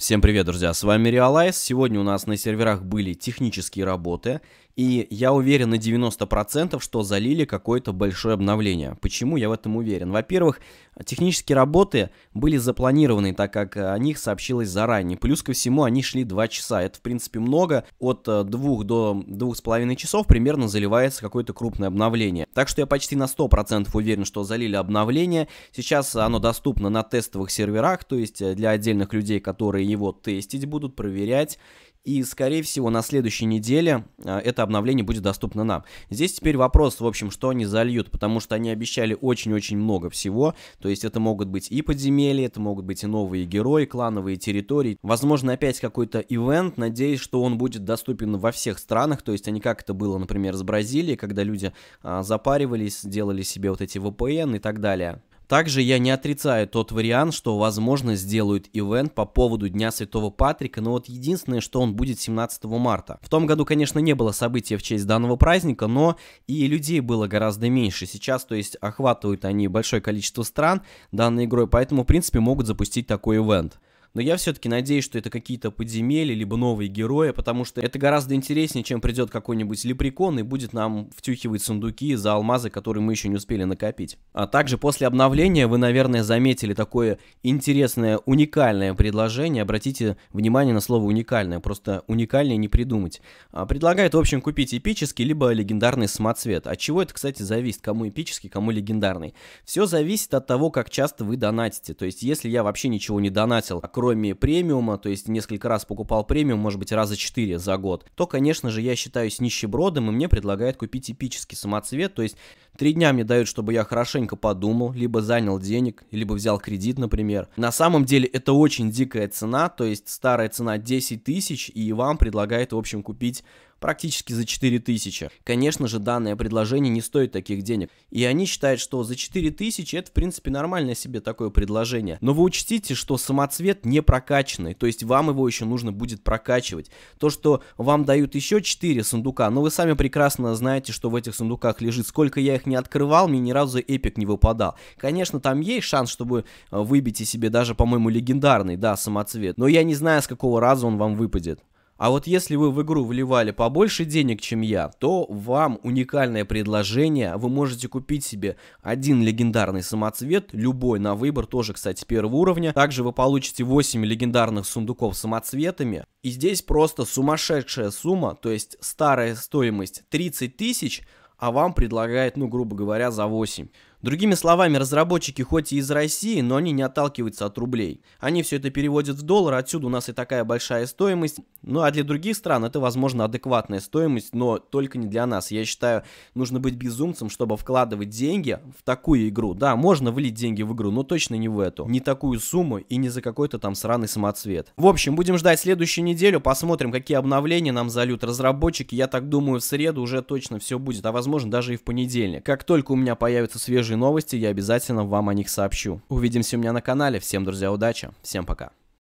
Всем привет, друзья, с вами Realize. Сегодня у нас на серверах были технические работы, и я уверен на 90%, что залили какое-то большое обновление. Почему я в этом уверен? Во-первых, технические работы были запланированы, так как о них сообщилось заранее. Плюс ко всему, они шли 2 часа. Это, в принципе, много. От 2 до 2,5 часов примерно заливается какое-то крупное обновление. Так что я почти на 100% уверен, что залили обновление. Сейчас оно доступно на тестовых серверах, то есть для отдельных людей, которые его тестить будут, проверять. И, скорее всего, на следующей неделе а, это обновление будет доступно нам. Здесь теперь вопрос, в общем, что они зальют, потому что они обещали очень-очень много всего. То есть это могут быть и подземелья, это могут быть и новые герои, клановые территории. Возможно, опять какой-то ивент. Надеюсь, что он будет доступен во всех странах. То есть они как это было, например, с Бразилией, когда люди а, запаривались, делали себе вот эти VPN и так далее. Также я не отрицаю тот вариант, что, возможно, сделают ивент по поводу Дня Святого Патрика, но вот единственное, что он будет 17 марта. В том году, конечно, не было события в честь данного праздника, но и людей было гораздо меньше. Сейчас, то есть, охватывают они большое количество стран данной игрой, поэтому, в принципе, могут запустить такой ивент но я все-таки надеюсь, что это какие-то подземелья, либо новые герои, потому что это гораздо интереснее, чем придет какой-нибудь лепрекон и будет нам втюхивать сундуки за алмазы, которые мы еще не успели накопить. А также после обновления вы, наверное, заметили такое интересное, уникальное предложение. Обратите внимание на слово уникальное, просто уникальнее не придумать. А, предлагает, в общем, купить эпический, либо легендарный самоцвет. От чего это, кстати, зависит, кому эпический, кому легендарный. Все зависит от того, как часто вы донатите. То есть, если я вообще ничего не донатил, а кроме премиума, то есть несколько раз покупал премиум, может быть раза 4 за год, то, конечно же, я считаюсь нищебродом, и мне предлагают купить эпический самоцвет, то есть Три дня мне дают, чтобы я хорошенько подумал, либо занял денег, либо взял кредит, например. На самом деле это очень дикая цена, то есть старая цена 10 тысяч, и вам предлагают, в общем, купить практически за 4000. Конечно же, данное предложение не стоит таких денег. И они считают, что за 4000 это, в принципе, нормальное себе такое предложение. Но вы учтите, что самоцвет не прокачанный, то есть вам его еще нужно будет прокачивать. То, что вам дают еще 4 сундука, но вы сами прекрасно знаете, что в этих сундуках лежит. Сколько я их не открывал, мне ни разу эпик не выпадал. Конечно, там есть шанс, чтобы э, выбить себе даже, по-моему, легендарный, да, самоцвет. Но я не знаю, с какого раза он вам выпадет. А вот если вы в игру вливали побольше денег, чем я, то вам уникальное предложение. Вы можете купить себе один легендарный самоцвет, любой на выбор, тоже, кстати, первого уровня. Также вы получите 8 легендарных сундуков с самоцветами. И здесь просто сумасшедшая сумма, то есть старая стоимость 30 тысяч, а вам предлагает, ну, грубо говоря, за 8. Другими словами, разработчики хоть и из России, но они не отталкиваются от рублей. Они все это переводят в доллар, отсюда у нас и такая большая стоимость. Ну а для других стран это, возможно, адекватная стоимость, но только не для нас. Я считаю, нужно быть безумцем, чтобы вкладывать деньги в такую игру. Да, можно влить деньги в игру, но точно не в эту. Не такую сумму и не за какой-то там сраный самоцвет. В общем, будем ждать следующую неделю, посмотрим, какие обновления нам зальют разработчики. Я так думаю, в среду уже точно все будет, а возможно даже и в понедельник. Как только у меня появятся свежие свежие новости, я обязательно вам о них сообщу. Увидимся у меня на канале. Всем, друзья, удачи. Всем пока.